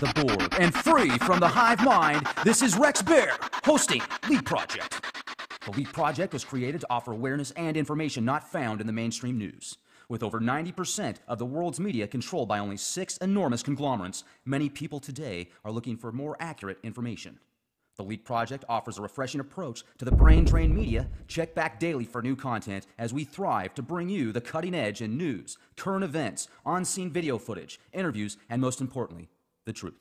the board. And free from the hive mind, this is Rex Bear hosting Leap Project. The Leap Project was created to offer awareness and information not found in the mainstream news. With over 90% of the world's media controlled by only six enormous conglomerates, many people today are looking for more accurate information. The Leap Project offers a refreshing approach to the brain drain media. Check back daily for new content as we thrive to bring you the cutting edge in news, current events, on scene video footage, interviews, and most importantly, the truth.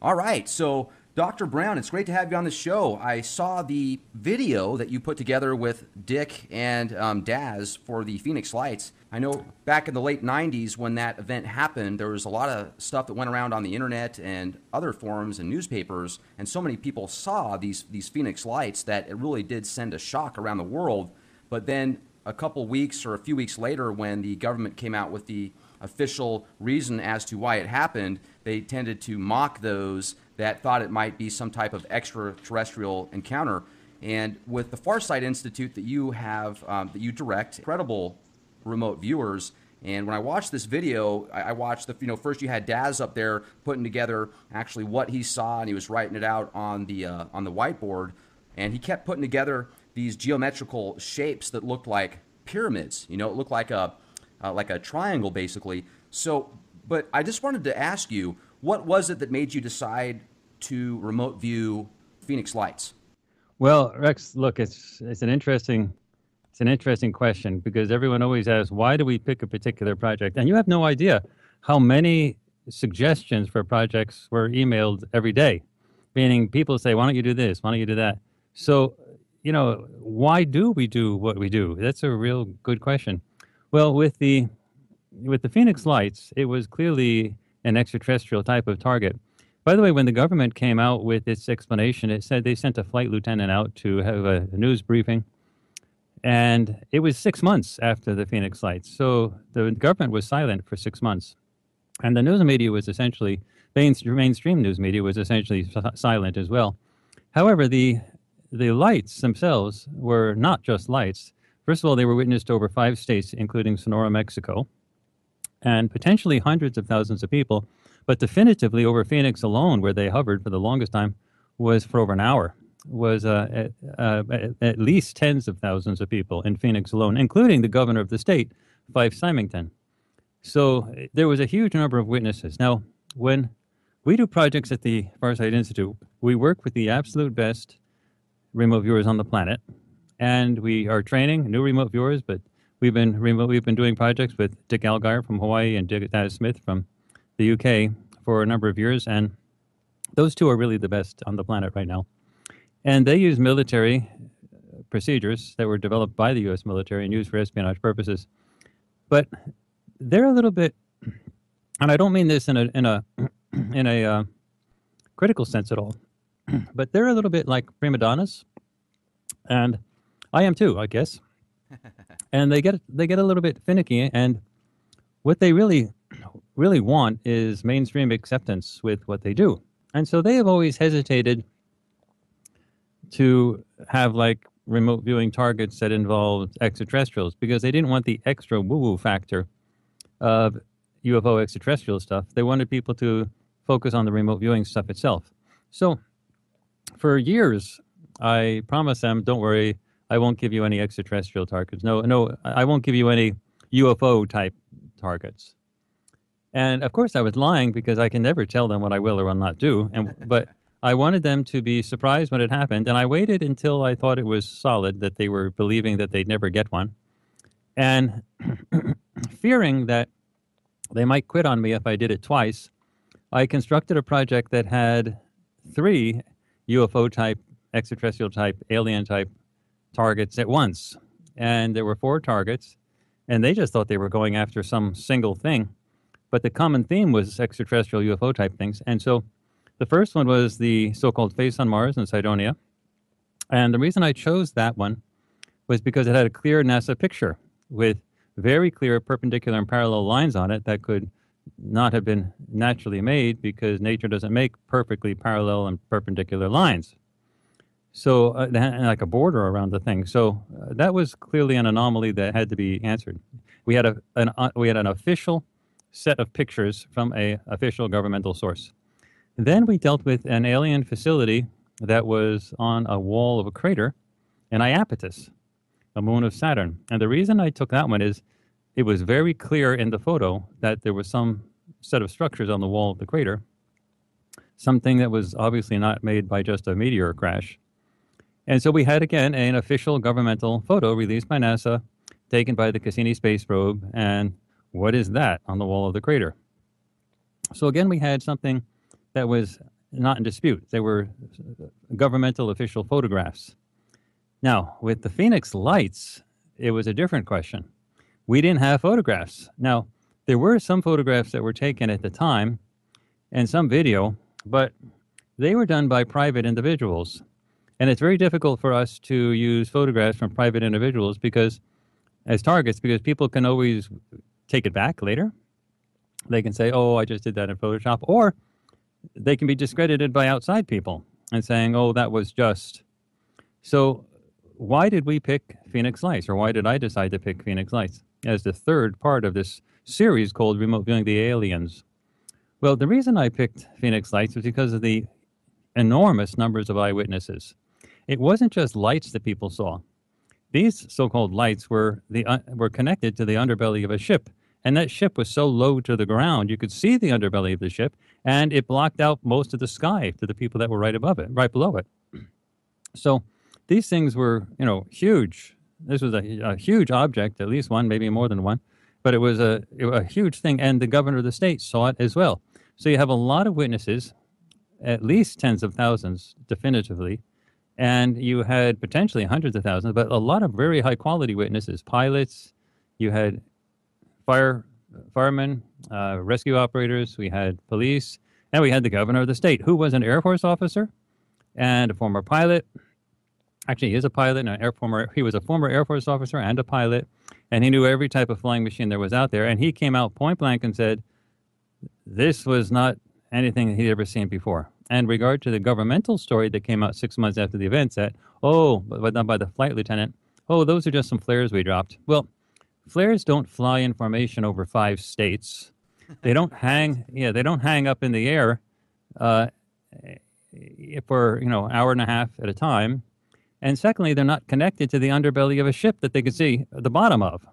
All right, so Dr. Brown, it's great to have you on the show. I saw the video that you put together with Dick and um, Daz for the Phoenix Lights. I know back in the late 90s when that event happened, there was a lot of stuff that went around on the internet and other forums and newspapers, and so many people saw these, these Phoenix Lights that it really did send a shock around the world. But then a couple weeks or a few weeks later, when the government came out with the official reason as to why it happened, they tended to mock those that thought it might be some type of extraterrestrial encounter. And with the Farsight Institute that you have, um, that you direct, incredible remote viewers. And when I watched this video, I, I watched the, you know, first you had Daz up there putting together actually what he saw, and he was writing it out on the uh, on the whiteboard, and he kept putting together these geometrical shapes that looked like pyramids. You know, it looked like a uh, like a triangle basically. So, but I just wanted to ask you, what was it that made you decide to remote view Phoenix Lights? Well, Rex, look, it's it's an interesting it's an interesting question because everyone always asks why do we pick a particular project, and you have no idea how many suggestions for projects were emailed every day, meaning people say, "Why don't you do this? Why don't you do that?" So, you know, why do we do what we do? That's a real good question. Well, with the with the Phoenix Lights, it was clearly an extraterrestrial type of target. By the way, when the government came out with its explanation, it said they sent a flight lieutenant out to have a news briefing. And it was six months after the Phoenix Lights. So the government was silent for six months. And the news media was essentially, mainstream news media was essentially silent as well. However, the, the lights themselves were not just lights. First of all, they were witnessed over five states, including Sonora, Mexico, and potentially hundreds of thousands of people but definitively over Phoenix alone, where they hovered for the longest time, was for over an hour. Was uh, at, uh, at least tens of thousands of people in Phoenix alone, including the governor of the state, Fife Symington. So there was a huge number of witnesses. Now, when we do projects at the Farsight Institute, we work with the absolute best remote viewers on the planet, and we are training new remote viewers. But we've been remote, we've been doing projects with Dick Allgire from Hawaii and Dick Smith from the UK for a number of years, and those two are really the best on the planet right now. And they use military procedures that were developed by the U.S. military and used for espionage purposes. But they're a little bit, and I don't mean this in a in a in a uh, critical sense at all, but they're a little bit like prima donnas, and I am too, I guess. and they get they get a little bit finicky, and what they really really want is mainstream acceptance with what they do. And so they have always hesitated to have like remote viewing targets that involved extraterrestrials because they didn't want the extra woo woo factor of UFO extraterrestrial stuff. They wanted people to focus on the remote viewing stuff itself. So for years, I promised them, don't worry, I won't give you any extraterrestrial targets. No, no, I won't give you any UFO type targets. And of course, I was lying because I can never tell them what I will or will not do. And but I wanted them to be surprised when it happened, and I waited until I thought it was solid that they were believing that they'd never get one, and fearing that they might quit on me if I did it twice. I constructed a project that had three UFO type, extraterrestrial type, alien type targets at once. And there were four targets, and they just thought they were going after some single thing. But the common theme was extraterrestrial UFO type things. And so the first one was the so called face on Mars in Cydonia. And the reason I chose that one was because it had a clear NASA picture with very clear perpendicular and parallel lines on it that could not have been naturally made because nature doesn't make perfectly parallel and perpendicular lines. So, uh, like a border around the thing. So, uh, that was clearly an anomaly that had to be answered. We had a an, uh, we had an official set of pictures from a official governmental source. Then we dealt with an alien facility that was on a wall of a crater in Iapetus, a moon of Saturn. And the reason I took that one is it was very clear in the photo that there was some set of structures on the wall of the crater, something that was obviously not made by just a meteor crash. And so we had again an official governmental photo released by NASA, taken by the Cassini space probe, and what is that on the wall of the crater? So again, we had something that was not in dispute. They were governmental official photographs. Now, with the Phoenix lights, it was a different question. We didn't have photographs. Now, there were some photographs that were taken at the time and some video, but they were done by private individuals. And it's very difficult for us to use photographs from private individuals because as targets because people can always take it back later. They can say, "Oh, I just did that in Photoshop," or they can be discredited by outside people and saying, "Oh, that was just." So, why did we pick Phoenix Lights, or why did I decide to pick Phoenix Lights as the third part of this series called Remote Viewing the Aliens? Well, the reason I picked Phoenix Lights was because of the enormous numbers of eyewitnesses. It wasn't just lights that people saw. These so-called lights were the uh, were connected to the underbelly of a ship, and that ship was so low to the ground you could see the underbelly of the ship, and it blocked out most of the sky to the people that were right above it, right below it. So these things were, you know, huge. This was a, a huge object, at least one, maybe more than one, but it was a, a huge thing, and the governor of the state saw it as well. So you have a lot of witnesses, at least tens of thousands, definitively, and you had potentially hundreds of thousands, but a lot of very high quality witnesses, pilots. You had fire firemen, uh, rescue operators. We had police, and we had the governor of the state, who was an Air Force officer and a former pilot. Actually, he is a pilot and an air former. He was a former Air Force officer and a pilot, and he knew every type of flying machine there was out there. And he came out point blank and said, "This was not anything he'd ever seen before." And regard to the governmental story that came out six months after the event, that, "Oh, but not by the flight lieutenant. Oh, those are just some flares we dropped." Well, flares don't fly in formation over five states. They don't hang. Yeah, they don't hang up in the air uh, for you know an hour and a half at a time. And secondly, they're not connected to the underbelly of a ship that they can see the bottom of.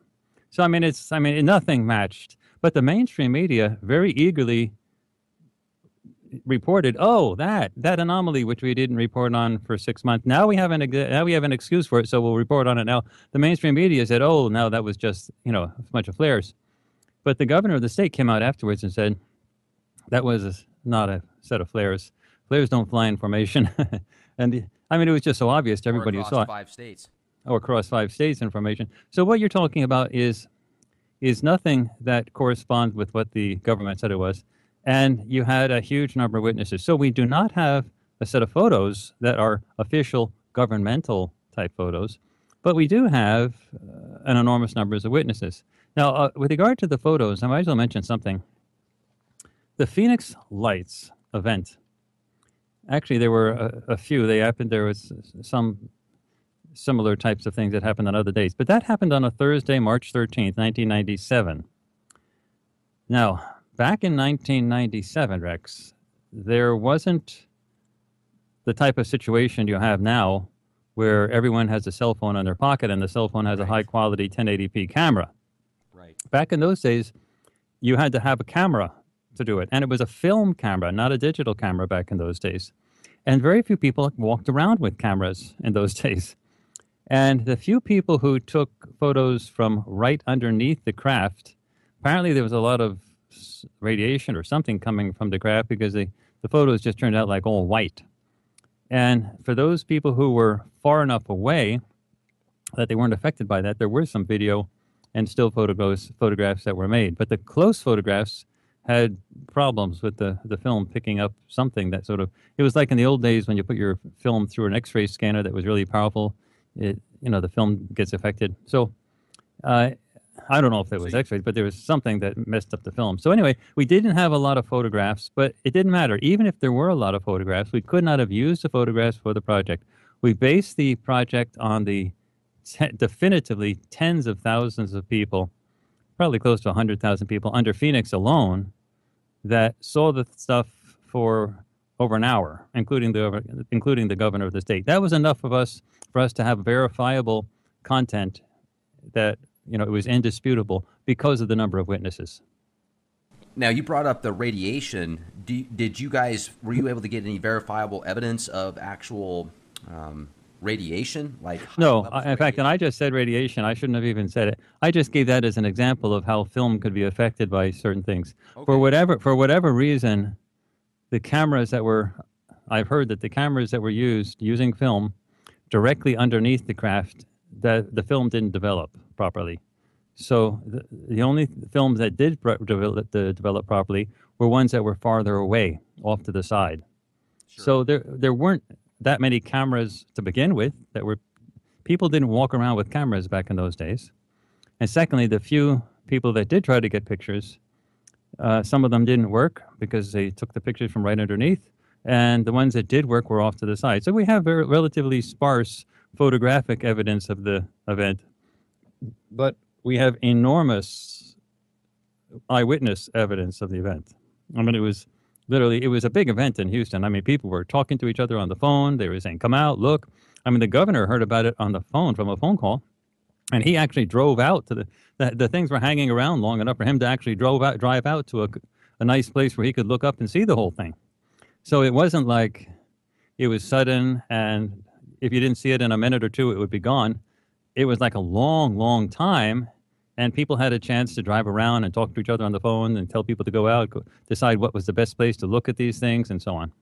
So I mean, it's I mean nothing matched. But the mainstream media very eagerly reported, oh, that that anomaly which we didn't report on for six months. Now we have an now we have an excuse for it, so we'll report on it now. The mainstream media said, oh, no, that was just you know a bunch of flares. But the governor of the state came out afterwards and said that was not a set of flares. Flares don't fly in formation, and I mean it was just so obvious to everybody who saw it. Five states. Or across five states information. So what you're talking about is is nothing that corresponds with what the government said it was and you had a huge number of witnesses. So we do not have a set of photos that are official governmental type photos, but we do have uh, an enormous numbers of witnesses. Now, uh, with regard to the photos, I might as well mention something. The Phoenix Lights event. Actually, there were a, a few. They happened. There was some similar types of things that happened on other days, but that happened on a Thursday, March 13th, 1997. Now, back in 1997, Rex, there wasn't the type of situation you have now where mm-hmm. everyone has a cell phone in their pocket and the cell phone has right. a high quality 1080p camera. Right. Back in those days, you had to have a camera to do it. And it was a film camera, not a digital camera back in those days. And very few people walked around with cameras in those days. And the few people who took photos from right underneath the craft, apparently there was a lot of radiation or something coming from the craft because the, the photos just turned out like all white. And for those people who were far enough away that they weren't affected by that, there were some video and still photographs, photographs that were made. But the close photographs had problems with the, the film picking up something that sort of, it was like in the old days when you put your film through an x-ray scanner that was really powerful, it, you know, the film gets affected. So uh, I don't know if it was X-rays, but there was something that messed up the film. So anyway, we didn't have a lot of photographs, but it didn't matter. Even if there were a lot of photographs, we could not have used the photographs for the project. We based the project on the te- definitively tens of thousands of people probably close to 100,000 people under Phoenix alone that saw the stuff for over an hour, including the including the governor of the state. That was enough of us for us to have verifiable content that you know it was indisputable because of the number of witnesses. Now you brought up the radiation. did you guys were you able to get any verifiable evidence of actual um, radiation? Like no, in fact, and I just said radiation. I shouldn't have even said it. I just gave that as an example of how film could be affected by certain things. Okay. For whatever for whatever reason, the cameras that were I've heard that the cameras that were used using film directly underneath the craft that the film didn't develop properly. So the, the only films that did develop, develop properly were ones that were farther away, off to the side. Sure. So there there weren't that many cameras to begin with. That were people didn't walk around with cameras back in those days. And secondly, the few people that did try to get pictures, uh, some of them didn't work because they took the pictures from right underneath, and the ones that did work were off to the side. So we have very, relatively sparse photographic evidence of the event, but we have enormous eyewitness evidence of the event. I mean, it was literally it was a big event in Houston. I mean, people were talking to each other on the phone. They were saying, "Come out, look." I mean, the governor heard about it on the phone from a phone call, and he actually drove out to the the, the things were hanging around long enough for him to actually drove out drive out to a a nice place where he could look up and see the whole thing. So it wasn't like it was sudden and if you didn't see it in a minute or two, it would be gone. It was like a long, long time, and people had a chance to drive around and talk to each other on the phone and tell people to go out, go, decide what was the best place to look at these things, and so on.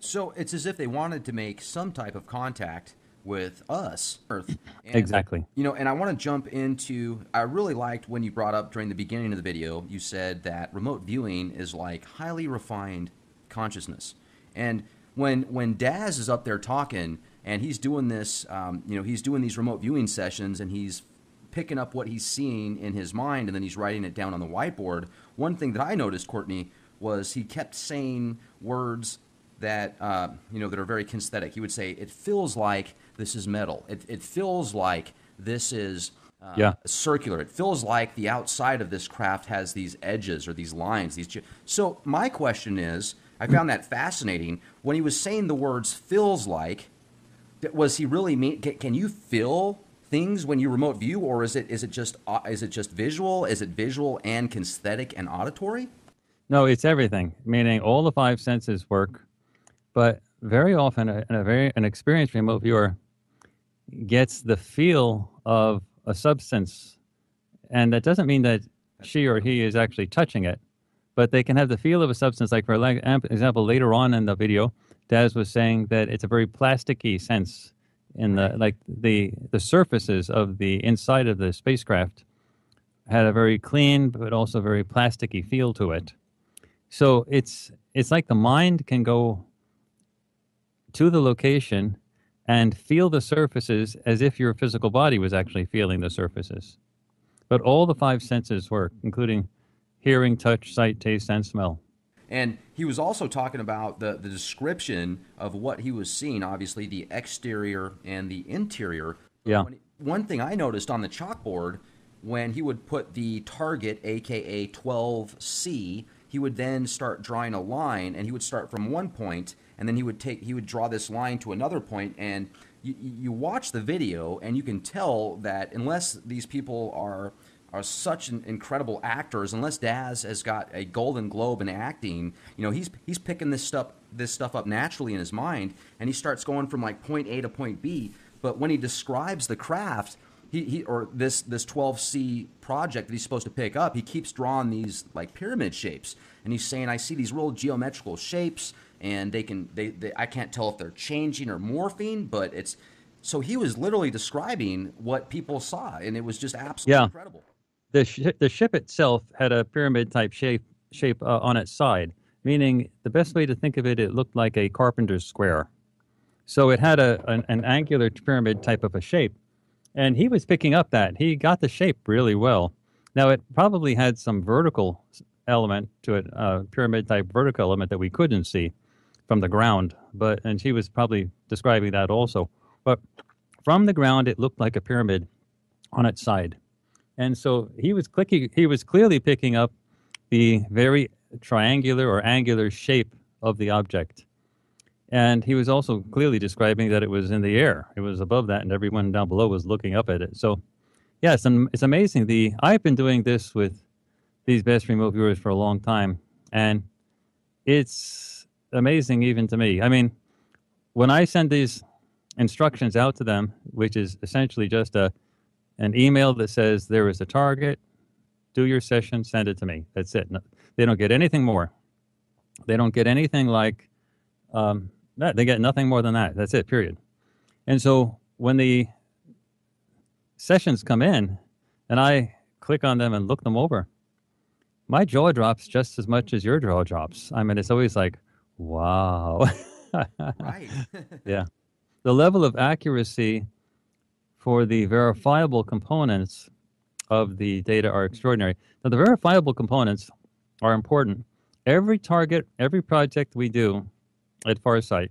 So it's as if they wanted to make some type of contact with us, Earth. And, exactly. You know, and I want to jump into. I really liked when you brought up during the beginning of the video. You said that remote viewing is like highly refined consciousness, and when when Daz is up there talking and he's doing this. Um, you know, he's doing these remote viewing sessions, and he's picking up what he's seeing in his mind, and then he's writing it down on the whiteboard. One thing that I noticed, Courtney, was he kept saying words that uh, you know that are very kinesthetic. He would say, "It feels like this is metal. It, it feels like this is." Uh, yeah. circular. It feels like the outside of this craft has these edges or these lines. These so my question is, I found that fascinating when he was saying the words "feels like." Was he really mean? Can you feel things when you remote view, or is it is it just uh, is it just visual? Is it visual and kinesthetic and auditory? No, it's everything. Meaning all the five senses work, but very often a, a very an experienced remote viewer gets the feel of a substance, and that doesn't mean that she or he is actually touching it, but they can have the feel of a substance. Like for example, later on in the video, Daz was saying that it's a very plasticky sense in the like the the surfaces of the inside of the spacecraft had a very clean but also very plasticky feel to it. So it's it's like the mind can go to the location and feel the surfaces as if your physical body was actually feeling the surfaces. But all the five senses work, including hearing, touch, sight, taste, and smell. And he was also talking about the, the description of what he was seeing, obviously, the exterior and the interior. Yeah. one thing I noticed on the chalkboard when he would put the target, aka 12C, he would then start drawing a line and he would start from one point and then he would take he would draw this line to another point and you, you watch the video and you can tell that unless these people are are such incredible actors. Unless Daz has got a Golden Globe in acting, you know, he's he's picking this stuff this stuff up naturally in his mind, and he starts going from like point A to point B. But when he describes the craft, he, he or this this 12C project that he's supposed to pick up, he keeps drawing these like pyramid shapes, and he's saying, "I see these real geometrical shapes, and they can they, they I can't tell if they're changing or morphing, but it's." So he was literally describing what people saw, and it was just absolutely yeah. incredible the sh- the ship itself had a pyramid type shape shape uh, on its side, meaning the best way to think of it, it looked like a carpenter's square. So it had a an, an angular pyramid type of a shape, and he was picking up that he got the shape really well. Now it probably had some vertical element to it, uh, pyramid type vertical element that we couldn't see from the ground, but and she was probably describing that also. But from the ground, it looked like a pyramid on its side And so he was clicking, he was clearly picking up the very triangular or angular shape of the object. And he was also clearly describing that it was in the air. It was above that, and everyone down below was looking up at it. So, yes, and it's amazing. The I've been doing this with these best remote viewers for a long time, and it's amazing even to me. I mean, when I send these instructions out to them, which is essentially just a an email that says there is a target, do your session, send it to me. That's it. No, they don't get anything more. They don't get anything like um, that. They get nothing more than that. That's it. Period. And so when the sessions come in, and I click on them and look them over, my jaw drops just as much as your jaw drops. I mean, it's always like, wow. right. yeah. The level of accuracy for the verifiable components of the data are extraordinary. Now, the verifiable components are important. Every target, every project we do at Farsight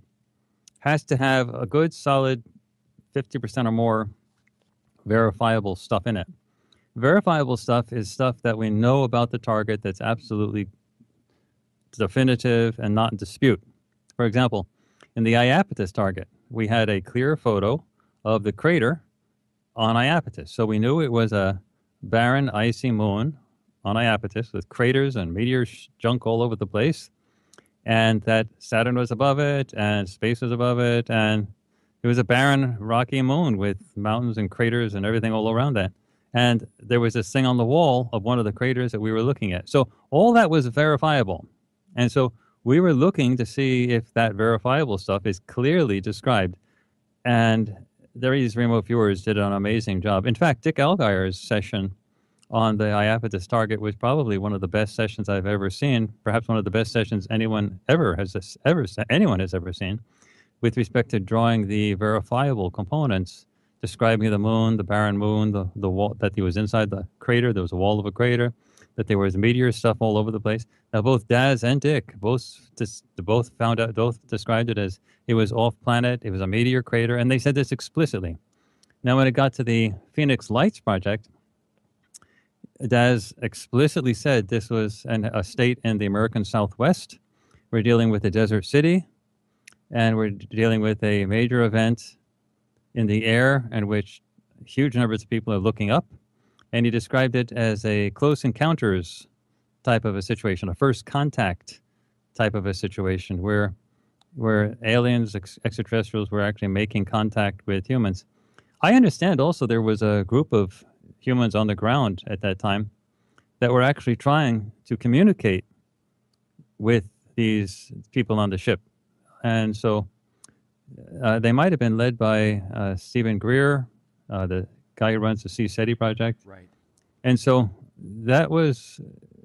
has to have a good, solid 50% or more verifiable stuff in it. Verifiable stuff is stuff that we know about the target that's absolutely definitive and not in dispute. For example, in the Iapetus target, we had a clear photo of the crater on Iapetus. So we knew it was a barren, icy moon on Iapetus with craters and meteor junk all over the place, and that Saturn was above it and space was above it, and it was a barren, rocky moon with mountains and craters and everything all around that. And there was this thing on the wall of one of the craters that we were looking at. So all that was verifiable. And so we were looking to see if that verifiable stuff is clearly described. And these remote viewers did an amazing job. In fact, Dick Allgire's session on the Iapetus target was probably one of the best sessions I've ever seen, perhaps one of the best sessions anyone ever has ever anyone has ever seen, with respect to drawing the verifiable components, describing the moon, the barren moon, the, the wall that he was inside the crater, there was a wall of a crater, that there was meteor stuff all over the place. Now both Daz and Dick both both found out both described it as it was off planet, it was a meteor crater, and they said this explicitly. Now when it got to the Phoenix Lights project, Daz explicitly said this was an, a state in the American Southwest. We're dealing with a desert city, and we're dealing with a major event in the air in which huge numbers of people are looking up. And he described it as a close encounters type of a situation, a first contact type of a situation where where aliens, ex- extraterrestrials were actually making contact with humans. I understand also there was a group of humans on the ground at that time that were actually trying to communicate with these people on the ship. And so uh, they might have been led by uh, Steven Greer, uh, the guy who runs the CSETI project. Right. And so that was,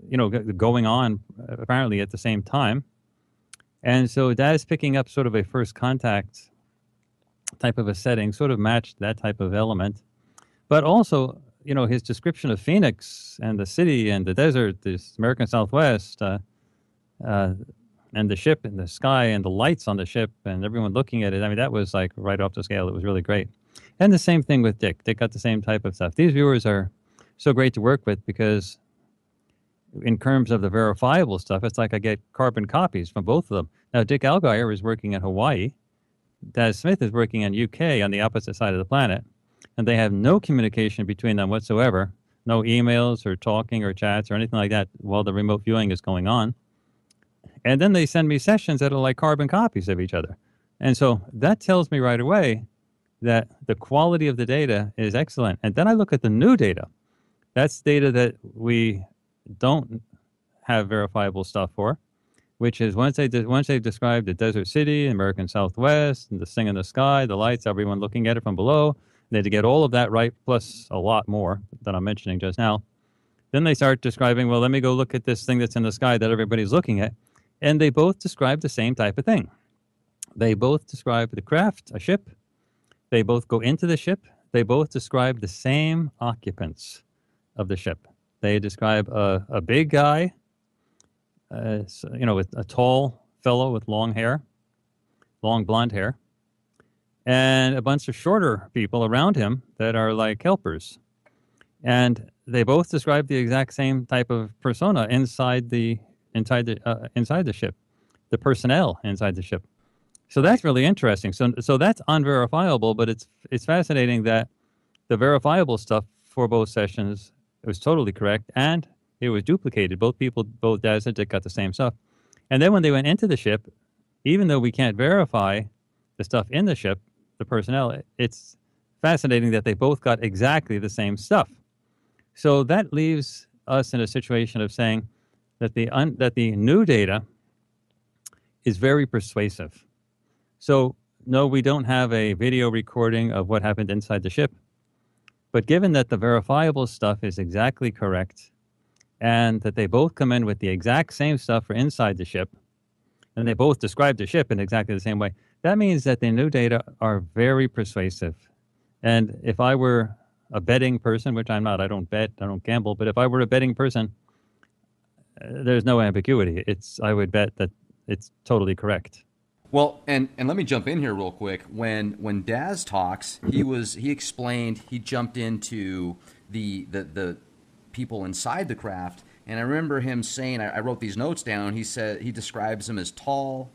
you know, going on apparently at the same time. And so that is picking up sort of a first contact type of a setting, sort of matched that type of element. But also, you know, his description of Phoenix and the city and the desert, this American Southwest, uh, uh, and the ship and the sky and the lights on the ship and everyone looking at it. I mean, that was like right off the scale. It was really great. And the same thing with Dick. Dick got the same type of stuff. These viewers are so great to work with because, in terms of the verifiable stuff, it's like I get carbon copies from both of them. Now, Dick Allgire is working in Hawaii. Daz Smith is working in UK on the opposite side of the planet, and they have no communication between them whatsoever. No emails or talking or chats or anything like that while the remote viewing is going on. And then they send me sessions that are like carbon copies of each other. And so that tells me right away that the quality of the data is excellent. And then I look at the new data. That's data that we don't have verifiable stuff for, which is once they once they've described the desert city, American Southwest, and the thing in the sky, the lights, everyone looking at it from below. They had to get all of that right, plus a lot more that I'm mentioning just now. Then they start describing, well, let me go look at this thing that's in the sky that everybody's looking at. And they both describe the same type of thing. They both describe the craft, a ship. They both go into the ship. They both describe the same occupants of the ship. They describe a, a big guy, uh, you know, with a tall fellow with long hair, long blonde hair, and a bunch of shorter people around him that are like helpers. and they both describe the exact same type of persona inside the inside the uh, inside the ship, the personnel inside the ship. So that's really interesting. So so that's unverifiable, but it's it's fascinating that the verifiable stuff for both sessions was totally correct and it was duplicated. Both people, both Daz and Dick got the same stuff. And then when they went into the ship, even though we can't verify the stuff in the ship, the personnel, it's fascinating that they both got exactly the same stuff. So that leaves us in a situation of saying that the un, that the new data is very persuasive. So no, we don't have a video recording of what happened inside the ship. But given that the verifiable stuff is exactly correct and that they both come in with the exact same stuff for inside the ship, and they both describe the ship in exactly the same way, that means that the new data are very persuasive. And if I were a betting person, which I'm not, I don't bet, I don't gamble, but if I were a betting person, uh, there's no ambiguity. It's I would bet that it's totally correct. Well, and and let me jump in here real quick. When when Daz talks, he was he explained he jumped into the the the people inside the craft, and I remember him saying I, I wrote these notes down. He said he describes them as tall,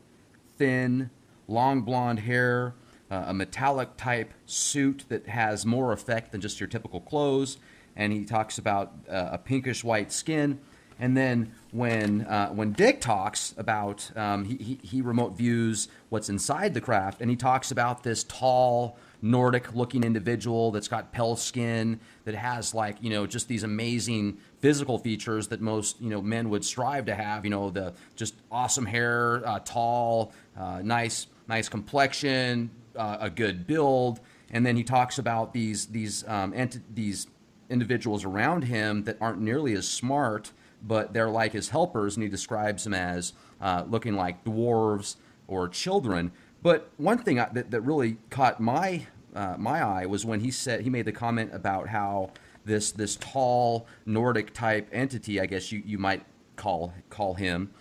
thin, long blonde hair, uh, a metallic type suit that has more effect than just your typical clothes, and he talks about uh, a pinkish white skin. And then when uh, when Dick talks about um, he, he, he remote views what's inside the craft, and he talks about this tall Nordic looking individual that's got pale skin that has like you know just these amazing physical features that most you know men would strive to have. You know the just awesome hair, uh, tall, uh, nice nice complexion, uh, a good build, and then he talks about these these um, ent- these individuals around him that aren't nearly as smart but they're like his helpers, and he describes them as uh, looking like dwarves or children. But one thing I, that, that really caught my uh, my eye was when he said he made the comment about how this this tall Nordic type entity, I guess you, you might call call him,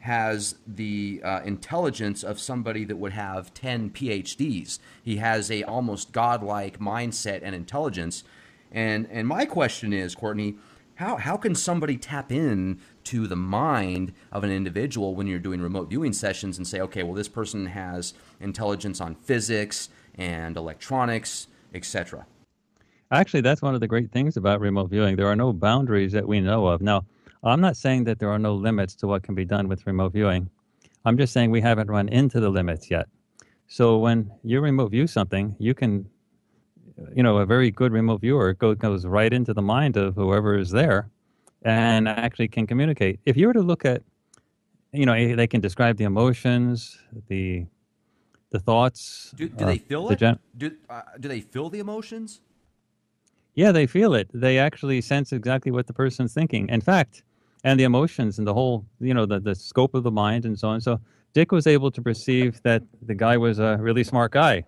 has the uh, intelligence of somebody that would have 10 PhDs. He has a almost godlike mindset and intelligence. And and my question is, Courtney, how how can somebody tap in to the mind of an individual when you're doing remote viewing sessions and say, okay, well this person has intelligence on physics and electronics, etc. Actually, that's one of the great things about remote viewing. There are no boundaries that we know of. Now, I'm not saying that there are no limits to what can be done with remote viewing. I'm just saying we haven't run into the limits yet. So when you remote view something, you can you know, a very good remote viewer goes, goes right into the mind of whoever is there and actually can communicate. If you were to look at, you know, they can describe the emotions, the the thoughts. Do, do uh, they feel the it? Gen- do, uh, do they feel the emotions? Yeah, they feel it. They actually sense exactly what the person's thinking. In fact, and the emotions and the whole, you know, the, the scope of the mind and so on. So Dick was able to perceive that the guy was a really smart guy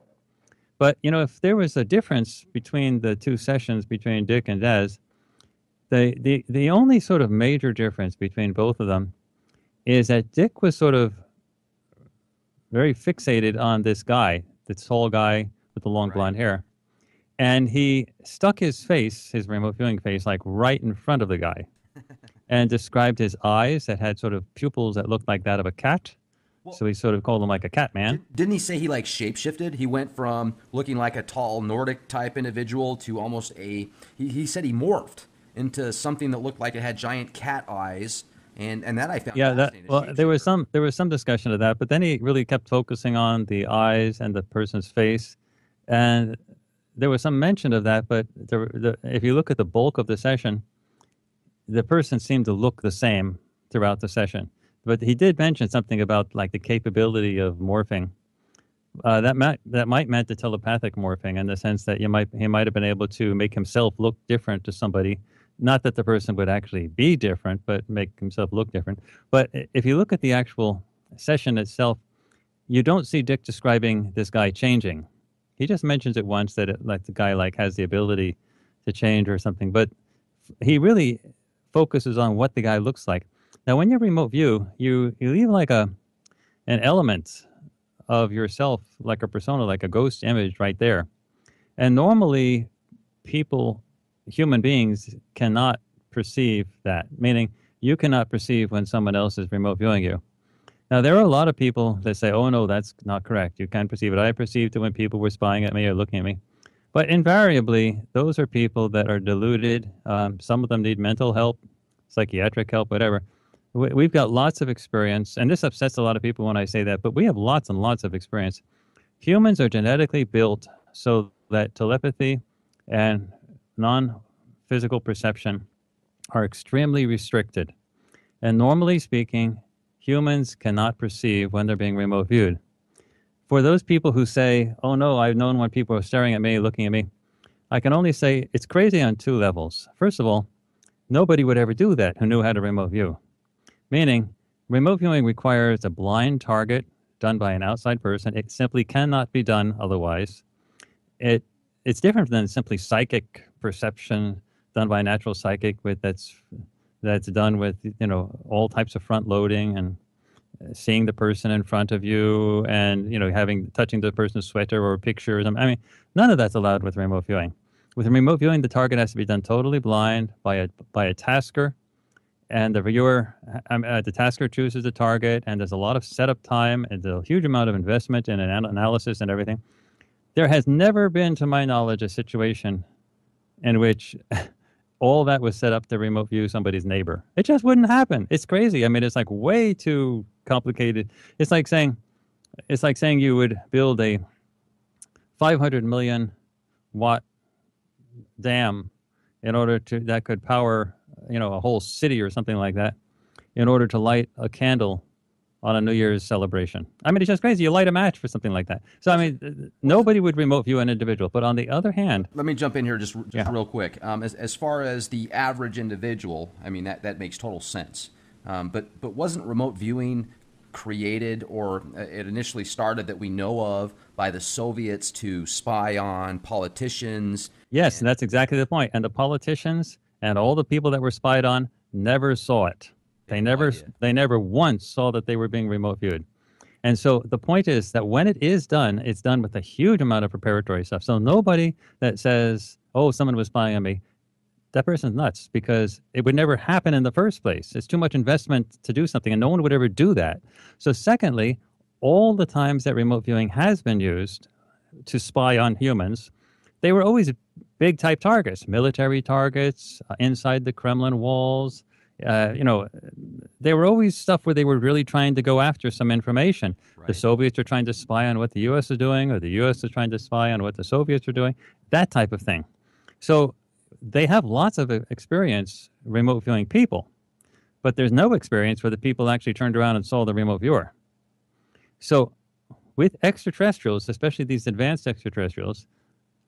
but you know, if there was a difference between the two sessions between Dick and Daz, the the the only sort of major difference between both of them is that Dick was sort of very fixated on this guy, this tall guy with the long right. blonde hair, and he stuck his face, his remote viewing face, like right in front of the guy, and described his eyes that had sort of pupils that looked like that of a cat well, so he sort of called him like a cat man. Didn't he say he like shapeshifted? He went from looking like a tall Nordic type individual to almost a. He, he said he morphed into something that looked like it had giant cat eyes, and and that I found. Yeah, that well, there was some there was some discussion of that, but then he really kept focusing on the eyes and the person's face, and there was some mention of that. But there, the, if you look at the bulk of the session, the person seemed to look the same throughout the session but he did mention something about like the capability of morphing. Uh, that might that might meant the telepathic morphing in the sense that you might he might have been able to make himself look different to somebody. Not that the person would actually be different, but make himself look different. But if you look at the actual session itself, you don't see Dick describing this guy changing. He just mentions it once that it, like the guy like has the ability to change or something, but he really focuses on what the guy looks like. Now, when you remote view, you you leave like a an element of yourself, like a persona, like a ghost image, right there. And normally, people human beings cannot perceive that, meaning you cannot perceive when someone else is remote viewing you. Now, there are a lot of people that say, oh, no, that's not correct. You can't perceive it. I perceived it when people were spying at me or looking at me. But invariably, those are people that are deluded. Um, some of them need mental help, psychiatric help, whatever. We, have got lots of experience, and this upsets a lot of people when I say that, but we have lots and lots of experience. Humans are genetically built so that telepathy and non physical perception are extremely restricted. And normally speaking, humans cannot perceive when they're being remote viewed. For those people who say, oh no, I've known when people are staring at me, looking at me, I can only say it's crazy on two levels. First of all, nobody would ever do that who knew how to remote view. Meaning, remote viewing requires a blind target done by an outside person. It simply cannot be done otherwise. It it's different than simply psychic perception done by a natural psychic with that's that's done with you know all types of front loading and uh, seeing the person in front of you and you know having touching the person's sweater or pictures i mean none of that's allowed with remote viewing with remote viewing the target has to be done totally blind by a by a tasker and the viewer um, uh, the tasker chooses the target and there's a lot of setup time and a huge amount of investment in an analysis and everything there has never been to my knowledge a situation in which all that was set up to remote view somebody's neighbor. It just wouldn't happen. It's crazy. I mean, it's like way too complicated. It's like saying, it's like saying you would build a 500 million watt dam in order to that could power, you know, a whole city or something like that, in order to light a candle on a New Year's celebration. I mean, it's just crazy. You light a match for something like that. So, I mean, nobody would remote view an individual. But on the other hand, let me jump in here just, just yeah. real quick. Um, as, as far as the average individual, I mean, that, that makes total sense. Um, but, but wasn't remote viewing created or uh, it initially started that we know of by the Soviets to spy on politicians? Yes, and, and that's exactly the point. And the politicians and all the people that were spied on never saw it. They never they never once saw that they were being remote viewed. And so the point is that when it is done, it's done with a huge amount of preparatory stuff. So nobody that says, "Oh, someone was spying on me," that person's nuts because it would never happen in the first place. It's too much investment to do something, and no one would ever do that. So secondly, all the times that remote viewing has been used to spy on humans, they were always big type targets, military targets, uh, inside the Kremlin walls, uh, you know, they were always stuff where they were really trying to go after some information. Right. The Soviets are trying to spy on what the U.S. is doing, or the U.S. is trying to spy on what the Soviets are doing, that type of thing. So they have lots of experience remote viewing people, but there's no experience where the people actually turned around and saw the remote viewer. So with extraterrestrials, especially these advanced extraterrestrials,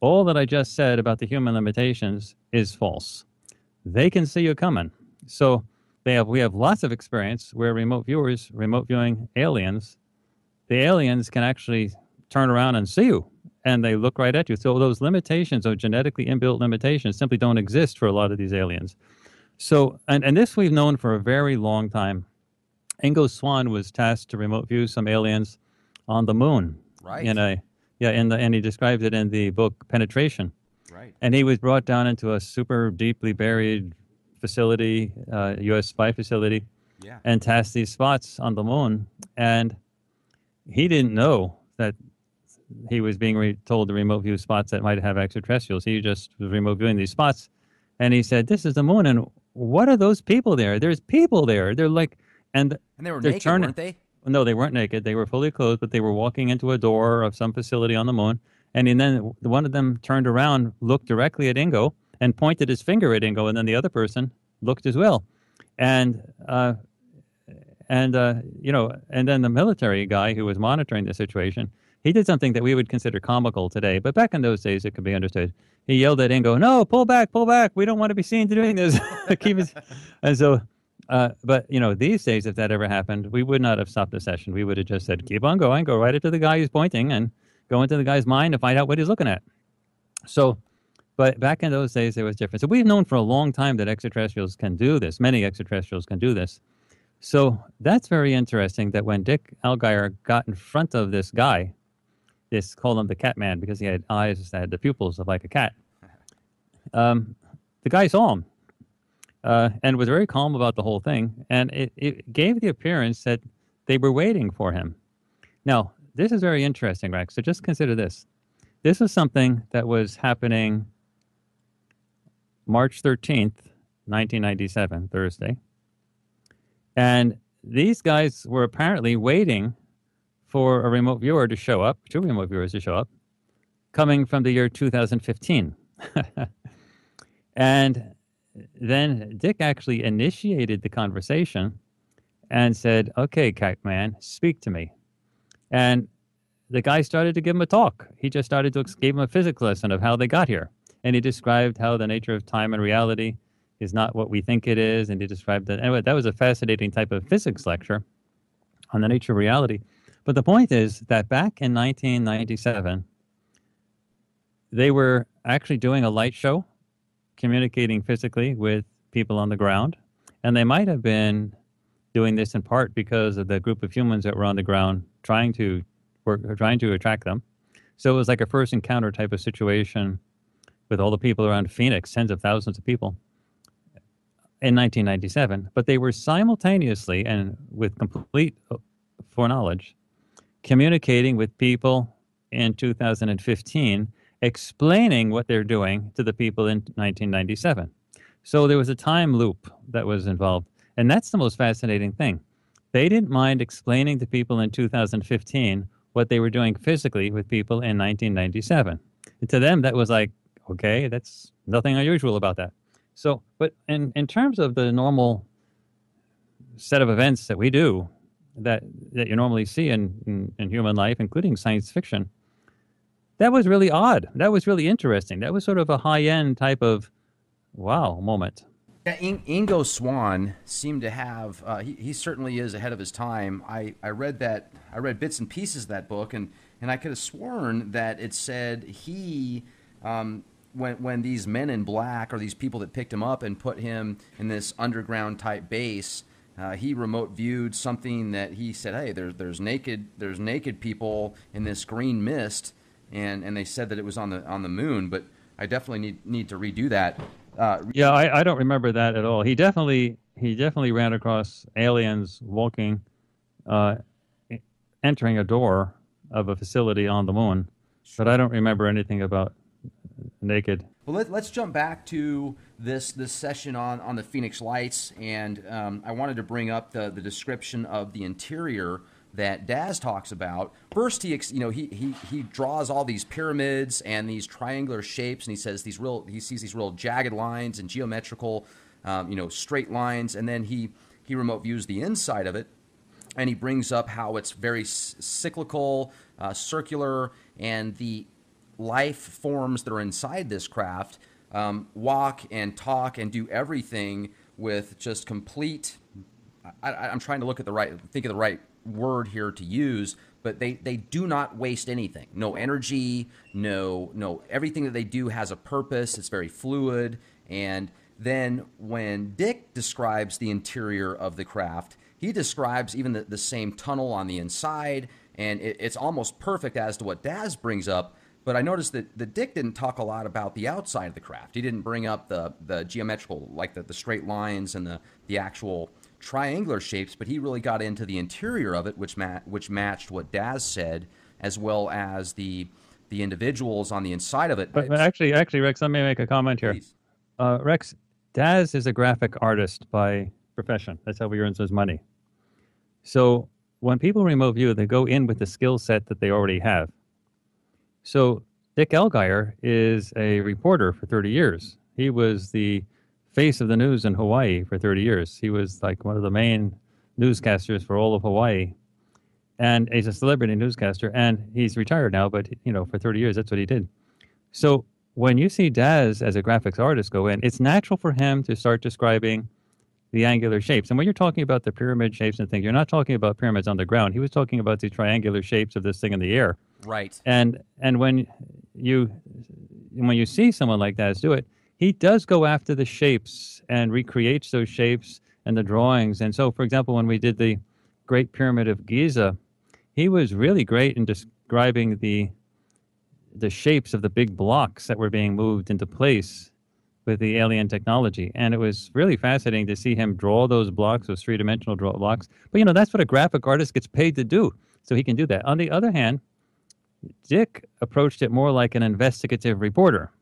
all that I just said about the human limitations is false. They can see you coming so they have we have lots of experience where remote viewers, remote viewing aliens, the aliens can actually turn around and see you and they look right at you. So those limitations, those genetically inbuilt limitations, simply don't exist for a lot of these aliens. So, and, and this we've known for a very long time. Ingo Swann was tasked to remote view some aliens on the moon. Right. In a, yeah, in the, and he described it in the book Penetration. Right. And he was brought down into a super deeply buried facility, uh, U.S. spy facility, yeah. and tasked these spots on the moon. And he didn't know that he was being re- told to remote view spots that might have extraterrestrials. He just was remote viewing these spots, and he said, "This is the moon." And what are those people there? There's people there. They're like, and and they were naked, turning, weren't they? No, they weren't naked. They were fully clothed, but they were walking into a door of some facility on the moon. And then one of them turned around, looked directly at Ingo, and pointed his finger at Ingo, and then the other person looked as well, and uh, and uh, you know, and then the military guy who was monitoring the situation, he did something that we would consider comical today, but back in those days it could be understood. He yelled at Ingo, "No, pull back, pull back! We don't want to be seen doing this." And so, uh, but you know, these days, if that ever happened, we would not have stopped the session. We would have just said, "Keep on going, go right up to the guy who's pointing, and go into the guy's mind to find out what he's looking at." So but back in those days, it was different. So we've known for a long time that extraterrestrials can do this. Many extraterrestrials can do this. So that's very interesting that when Dick Allgire got in front of this guy, this called him the cat man because he had eyes that had the pupils of like a cat. Um, the guy saw him uh, and was very calm about the whole thing. And it, it gave the appearance that they were waiting for him. Now, this is very interesting, Rex. So just consider this. This was something that was happening March 13th, 1997, Thursday. And these guys were apparently waiting for a remote viewer to show up, two remote viewers to show up, coming from the year 2015. and then Dick actually initiated the conversation and said, Okay, man, speak to me. And the guy started to give him a talk. He just started to give him a physics lesson of how they got here. And he described how the nature of time and reality is not what we think it is. And he described that. Anyway, that was a fascinating type of physics lecture on the nature of reality. But the point is that back in 1997, they were actually doing a light show, communicating physically with people on the ground. And they might have been doing this in part because of the group of humans that were on the ground trying to work, trying to attract them. So it was like a first encounter type of situation with all the people around Phoenix, tens of thousands of people in 1997. But they were simultaneously and with complete uh, foreknowledge communicating with people in 2015, explaining what they're doing to the people in 1997. So there was a time loop that was involved. And that's the most fascinating thing. They didn't mind explaining to people in 2015 what they were doing physically with people in 1997. And to them, that was like, okay, that's nothing unusual about that. So, but in, in terms of the normal set of events that we do, that that you normally see in, in, in human life, including science fiction. That was really odd. That was really interesting. That was sort of a high end type of wow moment. Yeah, Ingo Swann seemed to have. Uh, he, he certainly is ahead of his time. I, I read that. I read bits and pieces of that book, and, and I could have sworn that it said he, um, when when these men in black or these people that picked him up and put him in this underground type base, uh, he remote viewed something that he said, "Hey, there's there's naked there's naked people in this green mist," and and they said that it was on the on the moon. But I definitely need need to redo that. Uh, yeah, I, I don't remember that at all. He definitely he definitely ran across aliens walking, uh, entering a door of a facility on the moon, but I don't remember anything about naked. Well, let, us jump back to this this session on, on the Phoenix Lights, and um, I wanted to bring up the, the description of the interior that Daz talks about. First, he you know he, he he draws all these pyramids and these triangular shapes, and he says these real he sees these real jagged lines and geometrical, um, you know, straight lines, and then he he remote views the inside of it, and he brings up how it's very cyclical, uh, circular, and the life forms that are inside this craft um, walk and talk and do everything with just complete. I, am trying to look at the right, think of the right word here to use, but they, they do not waste anything. No energy, no no everything that they do has a purpose. It's very fluid. And then when Dick describes the interior of the craft, he describes even the, the same tunnel on the inside, and it, it's almost perfect as to what Daz brings up but I noticed that the Dick didn't talk a lot about the outside of the craft. He didn't bring up the the geometrical, like the, the straight lines and the the actual triangular shapes, but he really got into the interior of it, which ma- which matched what Daz said, as well as the the individuals on the inside of it. But, but actually, actually, Rex, let me make a comment here. Uh, Rex, Daz is a graphic artist by profession. That's how he earns his money. So when people remote view, they go in with the skill set that they already have. So Dick Allgire is a reporter for 30 years. He was the face of the news in Hawaii for 30 years. He was like one of the main newscasters for all of Hawaii. And he's a celebrity newscaster and he's retired now, but you know, for 30 years that's what he did. So when you see Daz as a graphics artist go in, it's natural for him to start describing the angular shapes. And when you're talking about the pyramid shapes and things, you're not talking about pyramids on the ground. He was talking about the triangular shapes of this thing in the air. Right. And and when you when you see someone like that do it, he does go after the shapes and recreates those shapes and the drawings. And so, for example, when we did the Great Pyramid of Giza, he was really great in describing the the shapes of the big blocks that were being moved into place with the alien technology. And it was really fascinating to see him draw those blocks, those three dimensional draw blocks. But you know, that's what a graphic artist gets paid to do. So he can do that. On the other hand, Dick approached it more like an investigative reporter.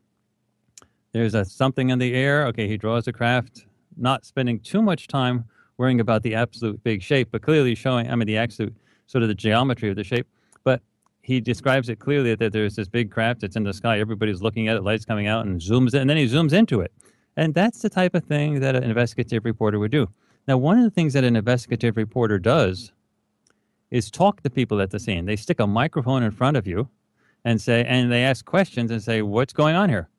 There's a something in the air. Okay, he draws a craft, not spending too much time worrying about the absolute big shape, but clearly showing, I mean, the absolute sort of the geometry of the shape. But he describes it clearly that there's this big craft that's in the sky. Everybody's looking at it, lights coming out, and zooms in, and then he zooms into it. And that's the type of thing that an investigative reporter would do. Now, one of the things that an investigative reporter does is talk to people at the scene. They stick a microphone in front of you and say, and they ask questions and say, what's going on here?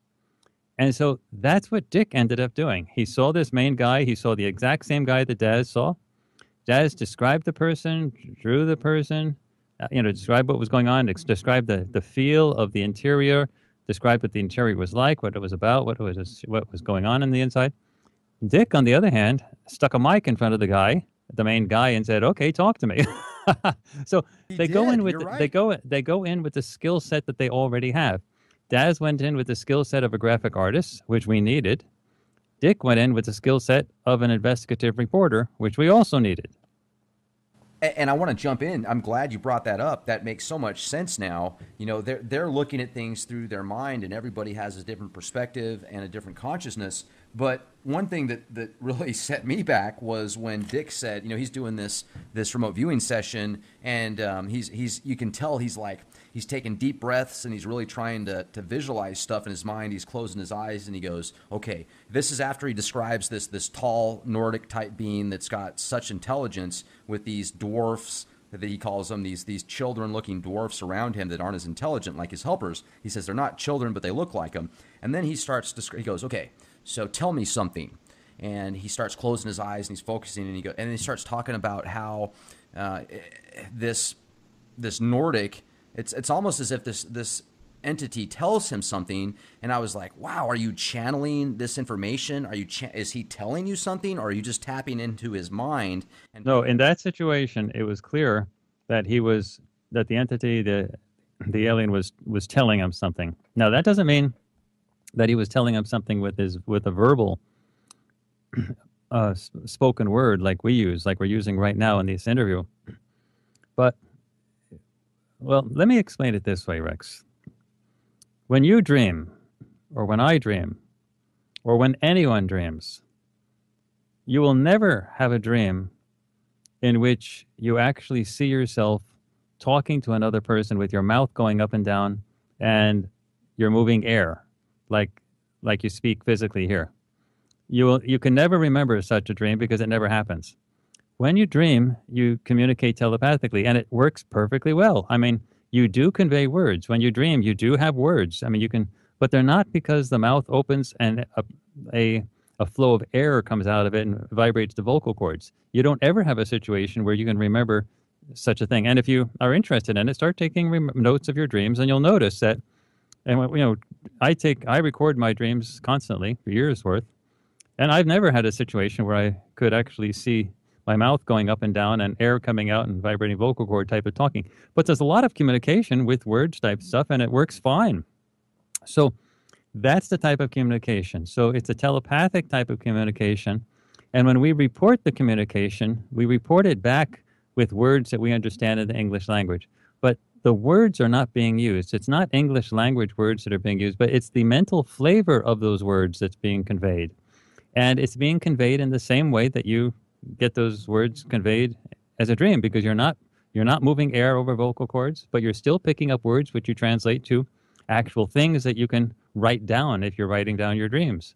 And so that's what Dick ended up doing. He saw this main guy. He saw the exact same guy that Daz saw. Daz described the person, drew the person, uh, you know, described what was going on, described the, the feel of the interior, described what the interior was like, what it was about, what was what was going on in the inside. Dick, on the other hand, stuck a mic in front of the guy, the main guy, and said, "Okay, talk to me." so He they go in with the- right. they go they go in with the skill set that they already have. Daz went in with the skill set of a graphic artist, which we needed. Dick went in with the skill set of an investigative reporter, which we also needed. And I want to jump in. I'm glad you brought that up. That makes so much sense now. You know, they're they're looking at things through their mind, and everybody has a different perspective and a different consciousness. But one thing that that really set me back was when Dick said, you know, he's doing this this remote viewing session, and um, he's he's you can tell he's like he's taking deep breaths and he's really trying to to visualize stuff in his mind. He's closing his eyes and he goes, okay, this is after he describes this this tall Nordic type being that's got such intelligence with these dwarfs that he calls them these these children looking dwarfs around him that aren't as intelligent like his helpers. He says they're not children but they look like them. And then he starts to he goes, "Okay, so tell me something." And he starts closing his eyes and he's focusing and he go and he starts talking about how uh, this this Nordic it's it's almost as if this this entity tells him something and I was like, "Wow, are you channeling this information? Are you cha- is he telling you something or are you just tapping into his mind?" And No, in that situation, it was clear that he was that the entity, the the alien was was telling him something. Now that doesn't mean that he was telling him something with his with a verbal uh, spoken word like we use, like we're using right now in this interview. But well, let me explain it this way, Rex. When you dream, or when I dream, or when anyone dreams, you will never have a dream in which you actually see yourself talking to another person with your mouth going up and down and you're moving air like like you speak physically here you will you can never remember such a dream because it never happens when you dream you communicate telepathically and it works perfectly well i mean you do convey words when you dream you do have words i mean you can but they're not because the mouth opens and a, a a flow of air comes out of it and vibrates the vocal cords. You don't ever have a situation where you can remember such a thing. And if you are interested in it, start taking rem- notes of your dreams, and you'll notice that. And you know, I take I record my dreams constantly for years worth, and I've never had a situation where I could actually see my mouth going up and down and air coming out and vibrating vocal cord type of talking. But there's a lot of communication with words type stuff, and it works fine. So that's the type of communication. So it's a telepathic type of communication. And when we report the communication, we report it back with words that we understand in the English language. But the words are not being used. It's not English language words that are being used, but it's the mental flavor of those words that's being conveyed. And it's being conveyed in the same way that you get those words conveyed as a dream because you're not you're not moving air over vocal cords, but you're still picking up words which you translate to actual things that you can write down if you're writing down your dreams.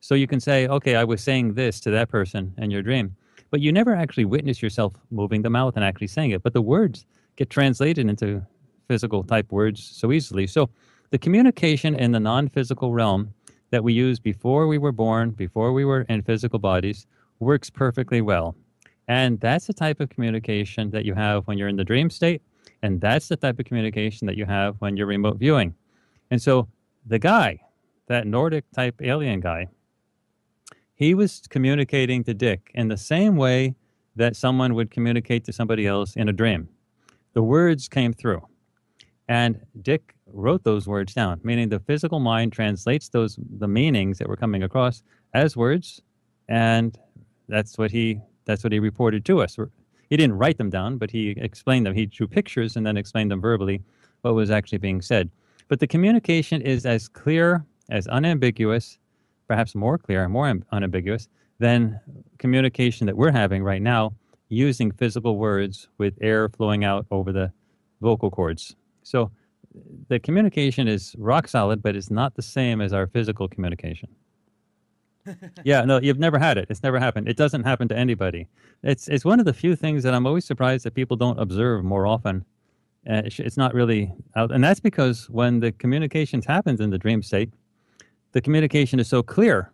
So you can say, okay, I was saying this to that person in your dream, but you never actually witness yourself moving the mouth and actually saying it. But the words get translated into physical type words so easily. So the communication in the non physical realm that we use before we were born, before we were in physical bodies, works perfectly well. And that's the type of communication that you have when you're in the dream state. And that's the type of communication that you have when you're remote viewing. And so the guy, that Nordic type alien guy, he was communicating to Dick in the same way that someone would communicate to somebody else in a dream. The words came through. And Dick wrote those words down, meaning the physical mind translates those the meanings that were coming across as words, and that's what he that's what he reported to us. He didn't write them down, but he explained them. He drew pictures and then explained them verbally what was actually being said. But the communication is as clear, as unambiguous, perhaps more clear, more unambiguous than communication that we're having right now using physical words with air flowing out over the vocal cords. So the communication is rock solid, but it's not the same as our physical communication. Yeah, no, you've never had it. It's never happened. It doesn't happen to anybody. It's it's one of the few things that I'm always surprised that people don't observe more often. Uh, it's not really out, and that's because when the communications happens in the dream state, the communication is so clear,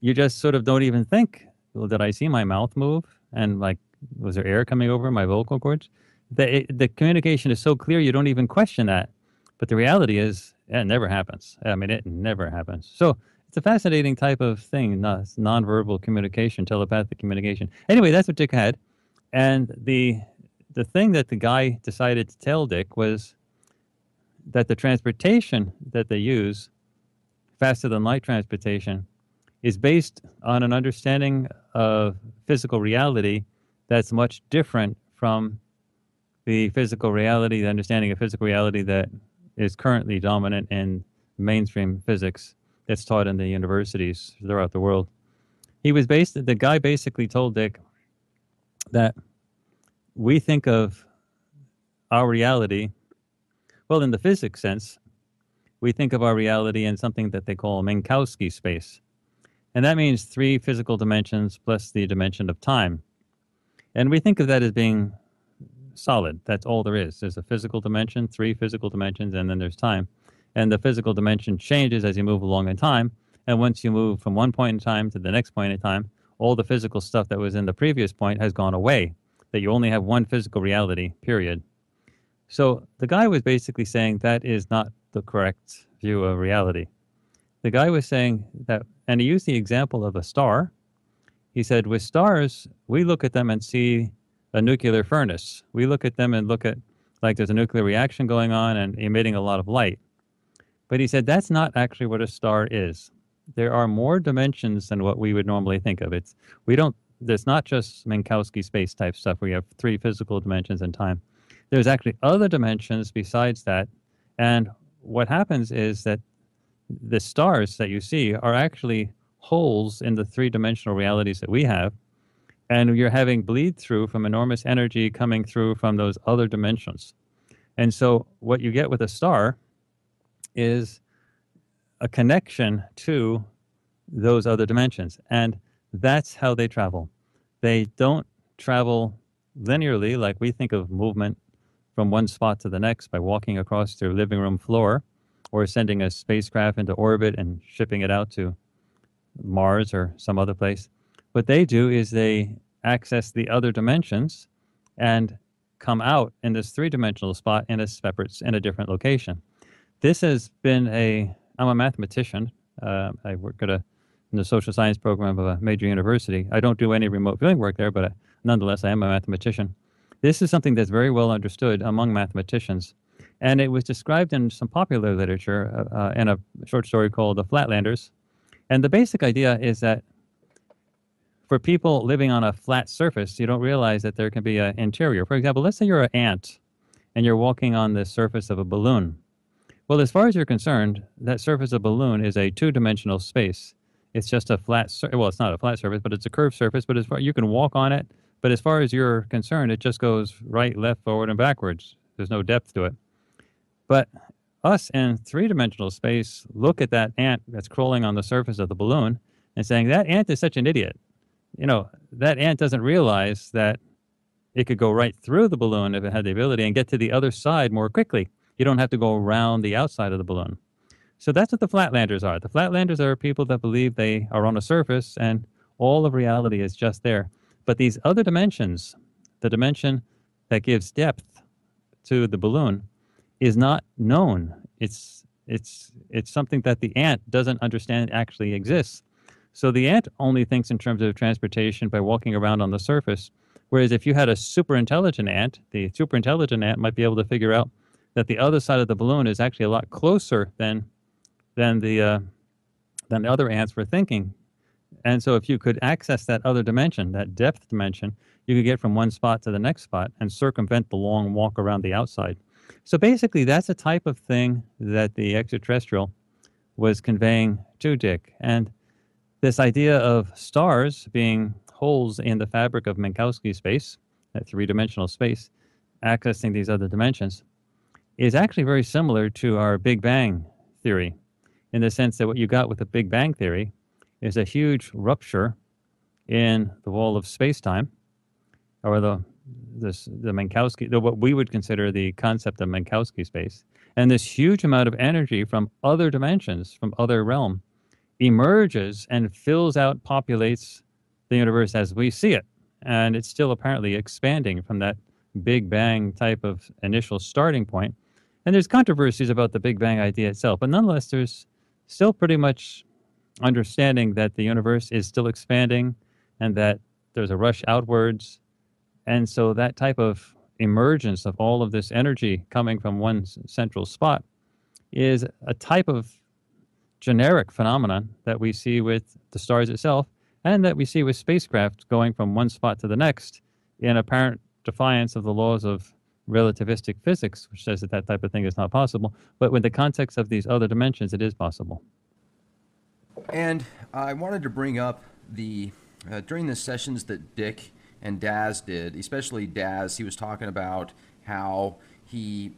you just sort of don't even think, well, did I see my mouth move? And like, was there air coming over my vocal cords? The, it, the communication is so clear, you don't even question that. But the reality is, it never happens. I mean, it never happens. So it's a fascinating type of thing, nonverbal communication, telepathic communication. Anyway, that's what Dick had. And the the thing that the guy decided to tell Dick was that the transportation that they use faster than light transportation is based on an understanding of physical reality that's much different from the physical reality, the understanding of physical reality that is currently dominant in mainstream physics that's taught in the universities throughout the world. He was based, the guy basically told Dick that we think of our reality, well, in the physics sense, we think of our reality in something that they call Minkowski space. And that means three physical dimensions plus the dimension of time. And we think of that as being solid. That's all there is. There's a physical dimension, three physical dimensions, and then there's time. And the physical dimension changes as you move along in time. And once you move from one point in time to the next point in time, all the physical stuff that was in the previous point has gone away. That you only have one physical reality, period. So the guy was basically saying that is not the correct view of reality. The guy was saying that, and he used the example of a star. He said, with stars, we look at them and see a nuclear furnace. We look at them and look at like there's a nuclear reaction going on and emitting a lot of light. But he said that's not actually what a star is. There are more dimensions than what we would normally think of. It's we don't. There's not just Minkowski space type stuff We have three physical dimensions and time. There's actually other dimensions besides that, and what happens is that the stars that you see are actually holes in the three dimensional realities that we have. And you're having bleed through from enormous energy coming through from those other dimensions. And so, what you get with a star is a connection to those other dimensions. And that's how they travel. They don't travel linearly like we think of movement from one spot to the next by walking across your living room floor or sending a spacecraft into orbit and shipping it out to Mars or some other place. What they do is they access the other dimensions and come out in this three-dimensional spot in a separate in a different location. This has been a I'm a mathematician. Uh, I work at a in the social science program of a major university. I don't do any remote viewing work there, but uh, nonetheless, I am a mathematician. This is something that's very well understood among mathematicians. And it was described in some popular literature uh, uh, in a short story called The Flatlanders. And the basic idea is that for people living on a flat surface, you don't realize that there can be an interior. For example, let's say you're an ant and you're walking on the surface of a balloon. Well, as far as you're concerned, that surface of balloon is a two-dimensional space. It's just a flat, well, it's not a flat surface, but it's a curved surface. But as far you can walk on it, but as far as you're concerned, it just goes right, left, forward, and backwards. There's no depth to it. But us in three dimensional space look at that ant that's crawling on the surface of the balloon and saying, that ant is such an idiot. You know, that ant doesn't realize that it could go right through the balloon if it had the ability and get to the other side more quickly. You don't have to go around the outside of the balloon. So that's what the flatlanders are. The flatlanders are people that believe they are on a surface and all of reality is just there. But these other dimensions, the dimension that gives depth to the balloon, is not known. It's it's it's something that the ant doesn't understand actually exists. So the ant only thinks in terms of transportation by walking around on the surface. Whereas if you had a super intelligent ant, the super intelligent ant might be able to figure out that the other side of the balloon is actually a lot closer than than the uh, than the other ants were thinking. And so, if you could access that other dimension, that depth dimension, you could get from one spot to the next spot and circumvent the long walk around the outside. So basically, that's a type of thing that the extraterrestrial was conveying to Dick. And this idea of stars being holes in the fabric of Minkowski space, that three dimensional space, accessing these other dimensions, is actually very similar to our Big Bang theory in the sense that what you got with the Big Bang theory is a huge rupture in the wall of space time, or the this the Minkowski, the, what we would consider the concept of Minkowski space, and this huge amount of energy from other dimensions, from other realm, emerges and fills out, populates the universe as we see it, and it's still apparently expanding from that Big Bang type of initial starting point. And there's controversies about the Big Bang idea itself, but nonetheless, there's still pretty much understanding that the universe is still expanding and that there's a rush outwards. And so that type of emergence of all of this energy coming from one central spot is a type of generic phenomenon that we see with the stars itself and that we see with spacecraft going from one spot to the next in apparent defiance of the laws of relativistic physics, which says that that type of thing is not possible. But with the context of these other dimensions, it is possible. And I wanted to bring up the uh, during the sessions that Dick and Daz did, especially Daz. He was talking about how he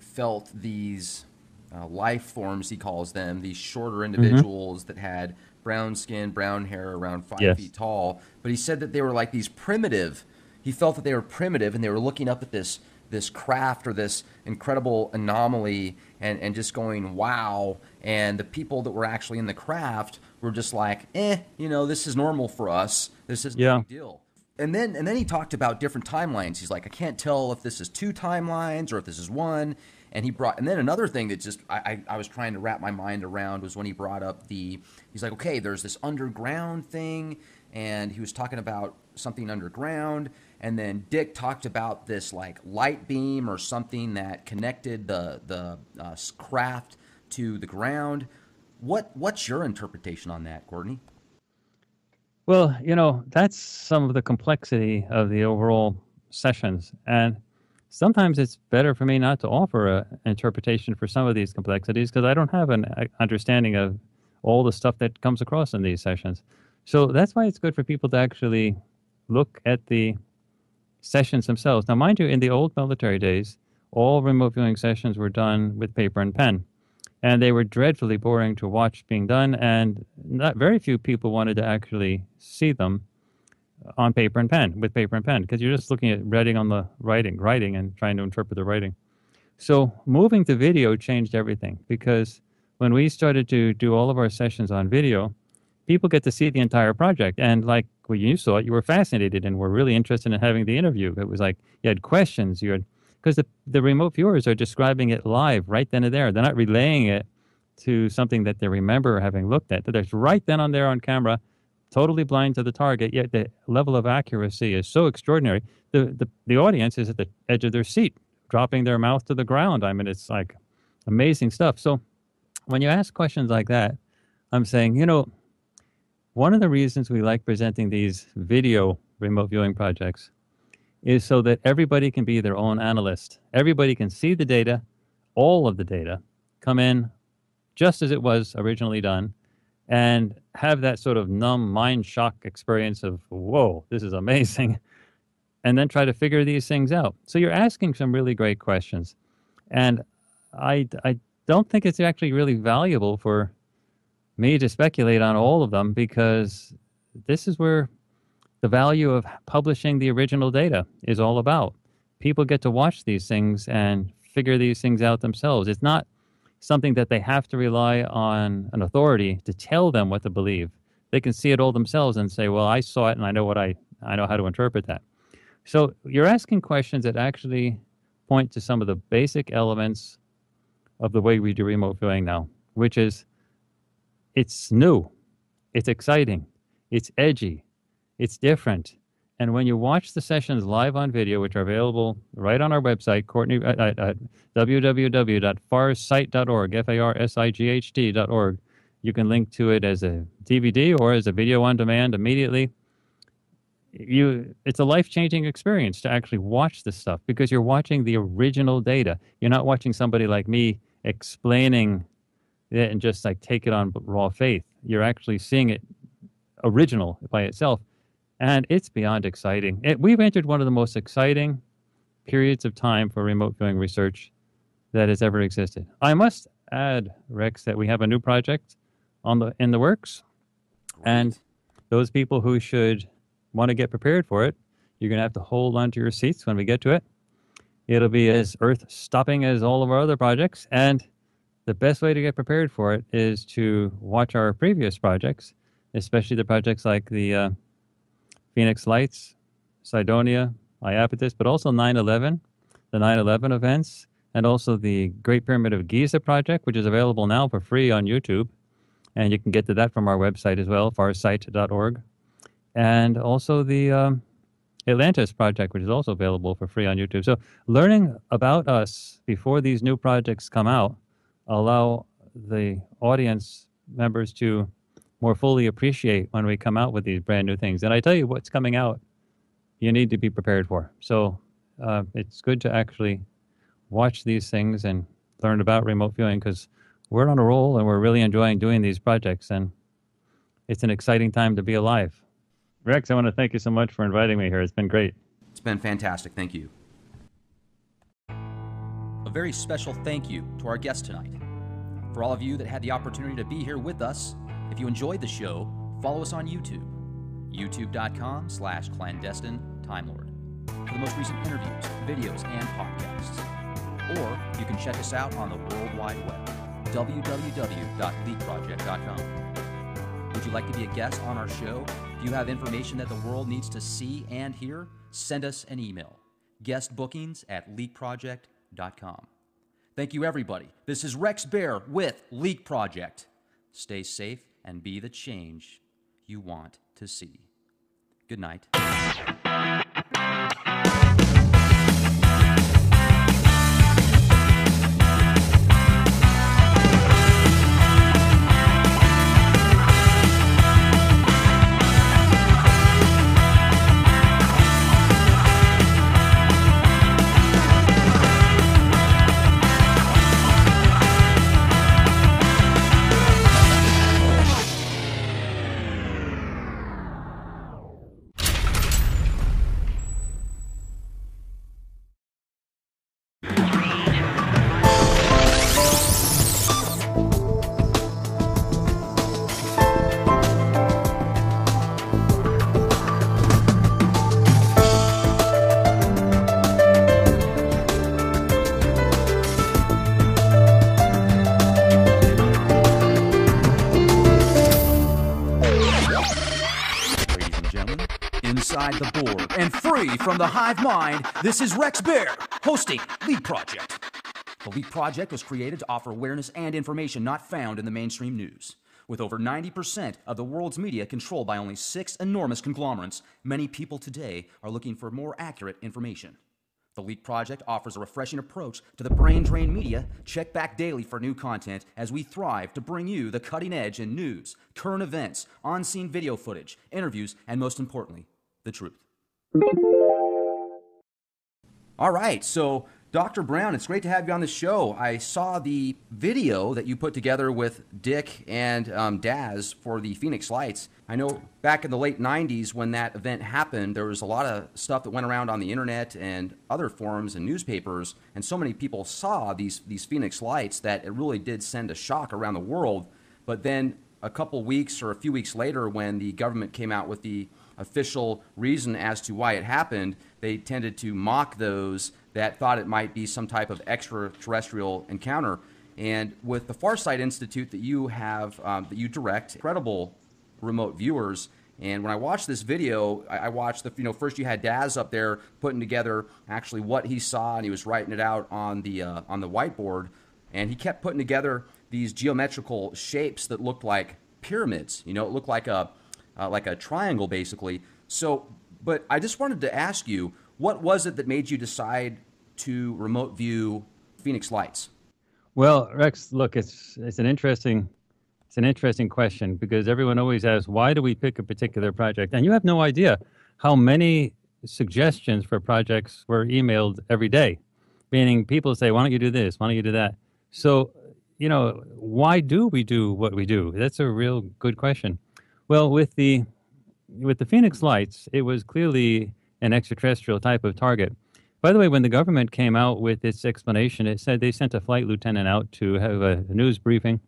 felt these uh, life forms, he calls them, these shorter mm-hmm. individuals mm-hmm. that had brown skin, brown hair, around five yes. feet tall. But he said that they were like these primitive. He felt that they were primitive, and they were looking up at this this craft or this incredible anomaly, and and just going wow. And the people that were actually in the craft were just like, eh, you know, this is normal for us. This is yeah. no deal and then and then he talked about different timelines. He's like, I can't tell if this is two timelines or if this is one. And he brought and then another thing that just I, I, I was trying to wrap my mind around was when he brought up the he's like, okay, there's this underground thing, and he was talking about something underground, and then Dick talked about this like light beam or something that connected the the uh, craft to the ground. What what's your interpretation on that, Courtney? Well, you know, that's some of the complexity of the overall sessions. And sometimes it's better for me not to offer an interpretation for some of these complexities because I don't have an uh, understanding of all the stuff that comes across in these sessions. So that's why it's good for people to actually look at the sessions themselves. Now, mind you, in the old military days, all remote viewing sessions were done with paper and pen and they were dreadfully boring to watch being done, and not very few people wanted to actually see them on paper and pen with paper and pen because you're just looking at writing on the writing, writing, and trying to interpret the writing. So moving to video changed everything because when we started to do all of our sessions on video, people get to see the entire project. And like when you saw it, you were fascinated and were really interested in having the interview. It was like you had questions, you had because the, the remote viewers are describing it live right then and there. They're not relaying it to something that they remember having looked at. That's right then on there on camera, totally blind to the target, yet the level of accuracy is so extraordinary. The, the, the audience is at the edge of their seat, dropping their mouth to the ground. I mean, it's like amazing stuff. So when you ask questions like that, I'm saying, you know, one of the reasons we like presenting these video remote viewing projects is so that everybody can be their own analyst. Everybody can see the data, all of the data, come in just as it was originally done, and have that sort of numb mind shock experience of, whoa, this is amazing, and then try to figure these things out. So you're asking some really great questions. And I, I don't think it's actually really valuable for me to speculate on all of them because this is where the value of publishing the original data is all about. People get to watch these things and figure these things out themselves. It's not something that they have to rely on an authority to tell them what to believe. They can see it all themselves and say, "Well, I saw it and I know what I I know how to interpret that." So you're asking questions that actually point to some of the basic elements of the way we do remote viewing now, which is it's new, it's exciting, it's edgy, it's different. And when you watch the sessions live on video, which are available right on our website, Courtney uh, uh, uh, at, at, at www.farsight.org, F-A-R-S-I-G-H-T.org, you can link to it as a DVD or as a video on demand immediately. You, it's a life-changing experience to actually watch this stuff because you're watching the original data. You're not watching somebody like me explaining and just like take it on raw faith. You're actually seeing it original by itself, and it's beyond exciting. It, we've entered one of the most exciting periods of time for remote viewing research that has ever existed. I must add, Rex, that we have a new project on the in the works, and those people who should want to get prepared for it, you're going to have to hold on to your seats when we get to it. It'll be as earth stopping as all of our other projects, and the best way to get prepared for it is to watch our previous projects, especially the projects like the uh, Phoenix Lights, Cydonia, Iapetus, but also 9 11, the 9 11 events, and also the Great Pyramid of Giza project, which is available now for free on YouTube. And you can get to that from our website as well, farsight.org. And also the um, Atlantis project, which is also available for free on YouTube. So learning about us before these new projects come out allow the audience members to more fully appreciate when we come out with these brand new things. And I tell you what's coming out, you need to be prepared for. So uh, it's good to actually watch these things and learn about remote viewing because we're on a roll and we're really enjoying doing these projects. And it's an exciting time to be alive. Rex, I want to thank you so much for inviting me here. It's been great. It's been fantastic. Thank you. Very special thank you to our guest tonight. For all of you that had the opportunity to be here with us, if you enjoyed the show, follow us on YouTube, youtube.com slash clandestine Time Lord, for the most recent interviews, videos, and podcasts. Or you can check us out on the World Wide Web, www.leakproject.com. Would you like to be a guest on our show? If you have information that the world needs to see and hear, send us an email. Guestbookings at leakproject.com. Thank you, everybody. This is Rex Bear with Leak Project. Stay safe and be the change you want to see. Good night. From the Hive Mind, this is Rex Bear hosting Leak Project. The Leak Project was created to offer awareness and information not found in the mainstream news. With over 90% of the world's media controlled by only six enormous conglomerates, many people today are looking for more accurate information. The Leak Project offers a refreshing approach to the brain drain media. Check back daily for new content as we thrive to bring you the cutting edge in news, current events, on scene video footage, interviews, and most importantly, the truth. All right, so Dr. Brown, it's great to have you on the show. I saw the video that you put together with Dick and um, Daz for the Phoenix Lights. I know back in the late 90s when that event happened, there was a lot of stuff that went around on the internet and other forums and newspapers, and so many people saw these, these Phoenix Lights that it really did send a shock around the world. But then a couple weeks or a few weeks later, when the government came out with the official reason as to why it happened, they tended to mock those that thought it might be some type of extraterrestrial encounter. And with the Farsight Institute that you have, um, that you direct, incredible remote viewers. And when I watched this video, I, I watched the, you know, first you had Daz up there putting together actually what he saw, and he was writing it out on the uh, on the whiteboard, and he kept putting together these geometrical shapes that looked like pyramids. You know, it looked like a uh, like a triangle basically. So But I just wanted to ask you, what was it that made you decide to remote view Phoenix Lights? Well, Rex, look, it's it's an interesting it's an interesting question because everyone always asks why do we pick a particular project, and you have no idea how many suggestions for projects were emailed every day. Meaning, people say, "Why don't you do this? Why don't you do that?" So, you know, why do we do what we do? That's a real good question. Well, with the with the Phoenix Lights, it was clearly an extraterrestrial type of target. By the way, when the government came out with its explanation, it said they sent a flight lieutenant out to have a news briefing.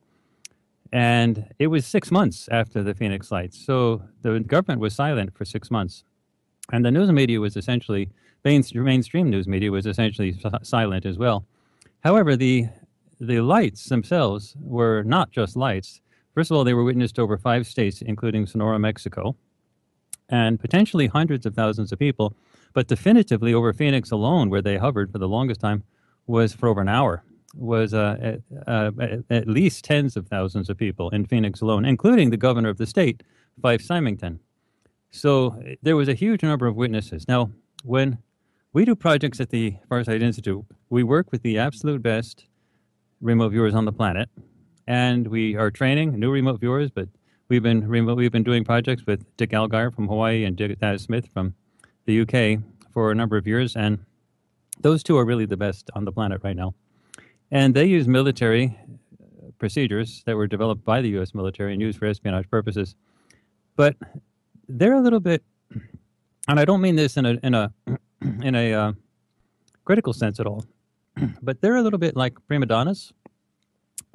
And it was six months after the Phoenix Lights. So the government was silent for six months. And the news media was essentially, mainstream news media was essentially silent as well. However, the, the lights themselves were not just lights. First of all, they were witnessed over five states, including Sonora, Mexico, and potentially hundreds of thousands of people but definitively over Phoenix alone, where they hovered for the longest time, was for over an hour. Was uh, uh, at least tens of thousands of people in Phoenix alone, including the governor of the state, Fife Symington. So there was a huge number of witnesses. Now, when we do projects at the Farsight Institute, we work with the absolute best remote viewers on the planet, and we are training new remote viewers. But we've been remote, we've been doing projects with Dick Allgire from Hawaii and Dick Daz Smith from the UK for a number of years, and those two are really the best on the planet right now. And they use military procedures that were developed by the U.S. military and used for espionage purposes. But they're a little bit, and I don't mean this in a in a in a uh, critical sense at all, but they're a little bit like prima donnas,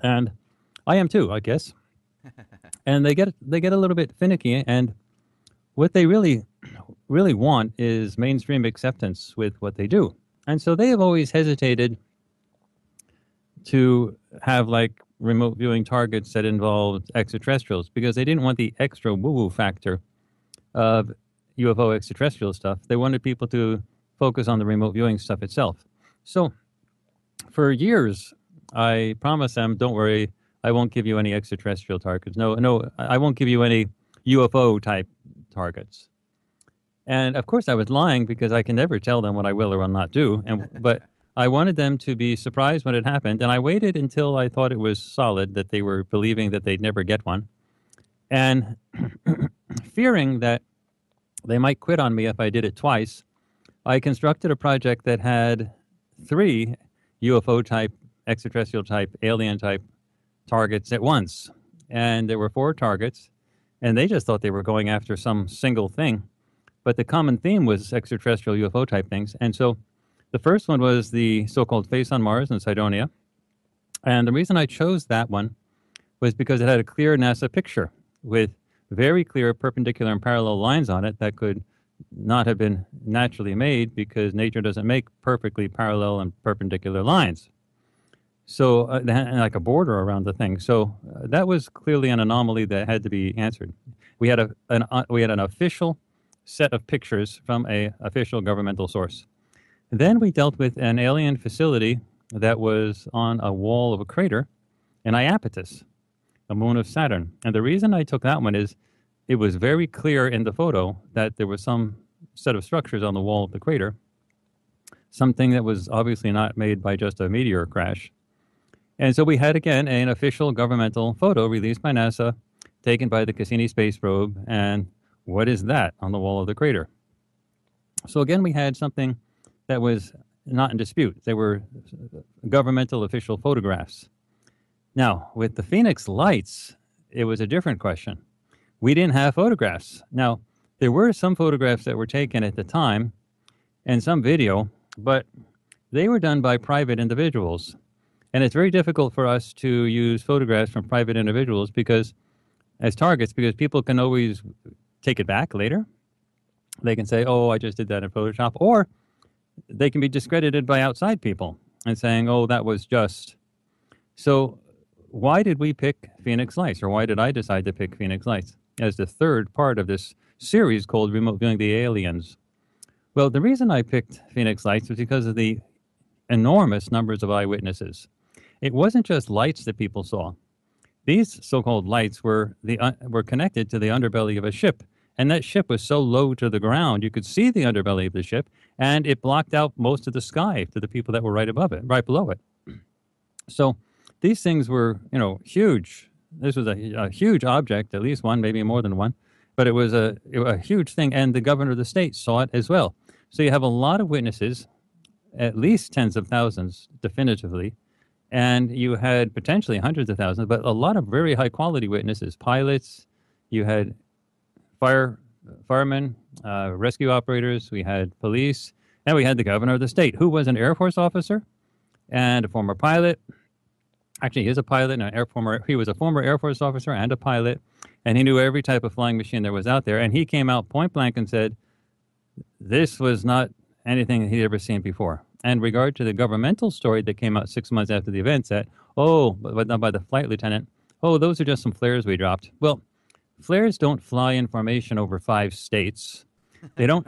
and I am too, I guess. and they get they get a little bit finicky, and what they really really want is mainstream acceptance with what they do. And so they have always hesitated to have like remote viewing targets that involved extraterrestrials because they didn't want the extra woo woo factor of UFO extraterrestrial stuff. They wanted people to focus on the remote viewing stuff itself. So for years, I promised them, don't worry, I won't give you any extraterrestrial targets. No, no, I won't give you any UFO type targets. And of course, I was lying because I can never tell them what I will or will not do. And but I wanted them to be surprised when it happened, and I waited until I thought it was solid that they were believing that they'd never get one, and fearing that they might quit on me if I did it twice. I constructed a project that had three UFO type, extraterrestrial type, alien type targets at once. And there were four targets, and they just thought they were going after some single thing. But the common theme was extraterrestrial UFO type things. And so the first one was the so called Face on Mars in Cydonia. And the reason I chose that one was because it had a clear NASA picture with very clear perpendicular and parallel lines on it that could not have been naturally made because nature doesn't make perfectly parallel and perpendicular lines. So, uh, like a border around the thing. So, uh, that was clearly an anomaly that had to be answered. We had a an, uh, we had an official set of pictures from a official governmental source. Then we dealt with an alien facility that was on a wall of a crater in Iapetus, a moon of Saturn. And the reason I took that one is it was very clear in the photo that there was some set of structures on the wall of the crater, something that was obviously not made by just a meteor crash. And so we had again an official governmental photo released by NASA, taken by the Cassini space probe, and what is that on the wall of the crater? So again, we had something that was not in dispute. They were governmental official photographs. Now, with the Phoenix lights, it was a different question. We didn't have photographs. Now, there were some photographs that were taken at the time and some video, but they were done by private individuals. And it's very difficult for us to use photographs from private individuals because as targets because people can always take it back later. They can say, oh, I just did that in Photoshop. Or they can be discredited by outside people and saying, oh, that was just. So, why did we pick Phoenix Lights, or why did I decide to pick Phoenix Lights as the third part of this series called Remote Viewing the Aliens? Well, the reason I picked Phoenix Lights was because of the enormous numbers of eyewitnesses. It wasn't just lights that people saw. These so-called lights were the uh, were connected to the underbelly of a ship And that ship was so low to the ground, you could see the underbelly of the ship, and it blocked out most of the sky to the people that were right above it, right below it. So these things were, you know, huge. This was a, a huge object, at least one, maybe more than one, but it was a, a huge thing, and the governor of the state saw it as well. So you have a lot of witnesses, at least tens of thousands, definitively, and you had potentially hundreds of thousands, but a lot of very high quality witnesses, pilots. You had fire firemen, uh, rescue operators. We had police, and we had the governor of the state, who was an Air Force officer and a former pilot. Actually, he is a pilot and an air former. He was a former Air Force officer and a pilot, and he knew every type of flying machine there was out there. And he came out point blank and said, "This was not anything that he'd ever seen before." And regard to the governmental story that came out six months after the events, that oh, but not by the flight lieutenant. Oh, those are just some flares we dropped. Well, flares don't fly in formation over five states. They don't